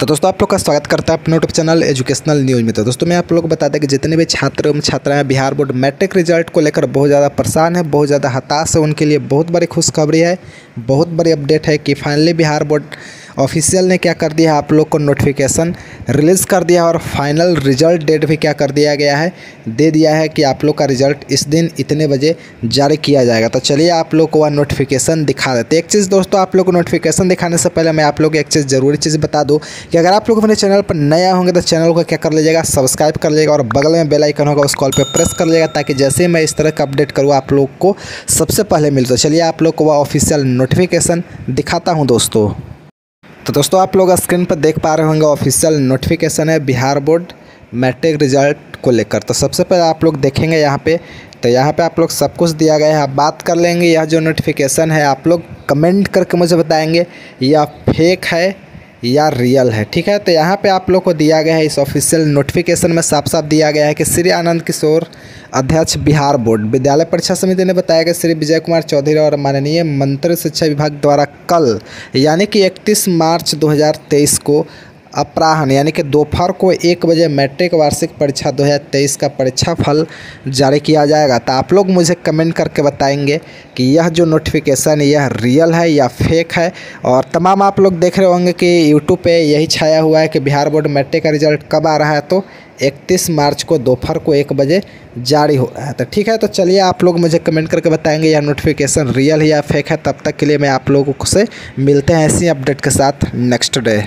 तो दोस्तों, आप लोग का स्वागत करता है अपने यूट्यूब चैनल एजुकेशनल न्यूज़ में। तो दोस्तों, मैं आप लोग बता दें कि जितने भी छात्र एवं छात्राएँ बिहार बोर्ड मैट्रिक रिज़ल्ट को लेकर बहुत ज़्यादा परेशान है, बहुत ज़्यादा हताश है, उनके लिए बहुत बड़ी खुशखबरी है, बहुत बड़ी अपडेट है कि फाइनली बिहार बोर्ड ऑफिशियल ने क्या कर दिया आप लोग को नोटिफिकेशन रिलीज़ कर दिया और फाइनल रिज़ल्ट डेट भी क्या कर दिया गया है? दे दिया है कि आप लोग का रिज़ल्ट इस दिन इतने बजे जारी किया जाएगा। तो चलिए आप लोग को वह नोटिफिकेशन दिखा देते एक चीज़ दोस्तों, आप लोग को नोटिफिकेशन दिखाने से पहले मैं आप लोग एक चीज़ ज़रूरी चीज़ बता दूँ कि अगर आप लोग मेरे चैनल पर नया होंगे तो चैनल को क्या कर लीजिएगा? सब्सक्राइब कर लीजिएगा और बगल में बेल आइकन होगा, उस कॉल पर प्रेस कर लीजिएगा ताकि जैसे ही मैं इस तरह का अपडेट करूँ, आप लोग को सबसे पहले मिल तो चलिए आप लोग को वह ऑफिशियल नोटिफिकेशन दिखाता हूँ दोस्तों। तो दोस्तों, आप लोग स्क्रीन पर देख पा रहे होंगे ऑफिशियल नोटिफिकेशन है बिहार बोर्ड मैट्रिक रिज़ल्ट को लेकर। तो सबसे पहले आप लोग देखेंगे यहाँ पे तो यहाँ पे आप लोग सब कुछ दिया गया है। आप बात कर लेंगे, यह जो नोटिफिकेशन है, आप लोग कमेंट करके मुझे बताएँगे, यह फेक है या रियल है, ठीक है? तो यहाँ पे आप लोग को दिया गया है इस ऑफिशियल नोटिफिकेशन में साफ़ साफ़ दिया गया है कि श्री आनंद किशोर अध्यक्ष बिहार बोर्ड, विद्यालय परीक्षा समिति ने बताया कि श्री विजय कुमार चौधरी और माननीय मंत्री शिक्षा विभाग द्वारा कल, यानी कि 31 मार्च 2023 को अपराहन, यानी कि दोपहर को एक बजे मैट्रिक वार्षिक परीक्षा 2023 का परीक्षा फल जारी किया जाएगा। तो आप लोग मुझे कमेंट करके बताएँगे कि यह जो नोटिफिकेशन यह रियल है या फेक है? और तमाम आप लोग देख रहे होंगे कि यूट्यूब पे यही छाया हुआ है कि बिहार बोर्ड मैट्रिक का रिज़ल्ट कब आ रहा है। तो 31 मार्च को दोपहर को एक बजे जारी हो रहा है। तो ठीक है तो चलिए आप लोग मुझे कमेंट करके बताएँगे यह नोटिफिकेशन रियल है या फेक है। तब तक के लिए मैं आप लोगों से मिलते हैं ऐसी अपडेट के साथ नेक्स्ट डे